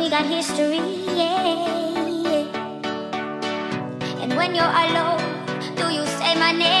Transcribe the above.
We got history, yeah. And when you're alone, do you say my name